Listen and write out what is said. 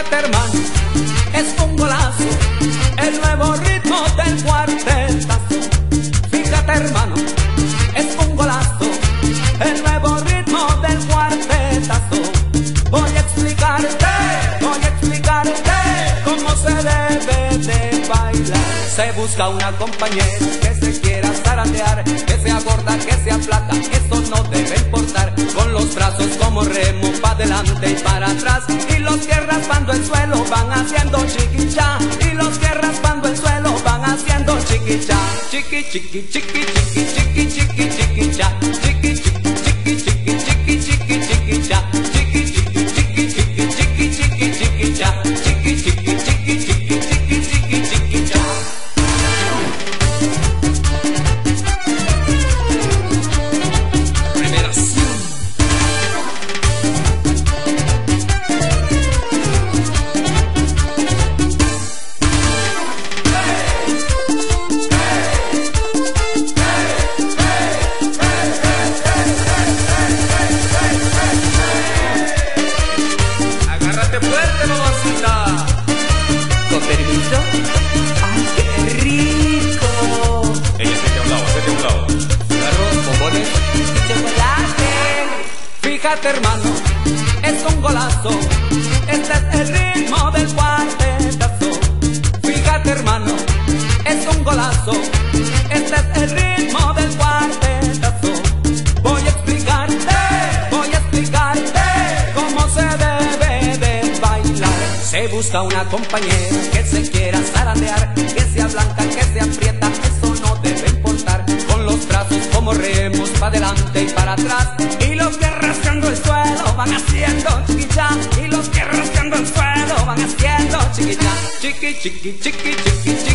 Letterman es un golazo, el nuevo ritmo del cuartetazo. Fíjate hermano, es un golazo, el nuevo ritmo del cuartetazo. Voy a explicarte, voy a explicarte cómo se debe de bailar. Se busca una compañera que se quiera zaratear, que sea gorda, que sea plata, eso no debe importar. Con los brazos como remo, para adelante y para atrás. El suelo van haciendo chiquicha. Y los que raspando el suelo van haciendo chiquicha. Chiqui, chiqui, chiqui, chiqui, chiqui, mamacita. Con permiso. ¡Ay, qué rico! Ella se a un lado, hacete a un lado. Cigarros, bombones chocolate. Fíjate, hermano, es un golazo. Este es el ritmo del cuartetazo. Fíjate, hermano, es un golazo. Este es el ritmo del cuartetazo. Se busca una compañera que se quiera zarandear, que sea blanca, que sea prieta, eso no debe importar. Con los brazos como remos, para adelante y para atrás. Y los que rascando el suelo van haciendo chiquicha. Y los que rascando el suelo van haciendo chiquicha. Chiqui, chiqui, chiqui, chiqui. Chiqui,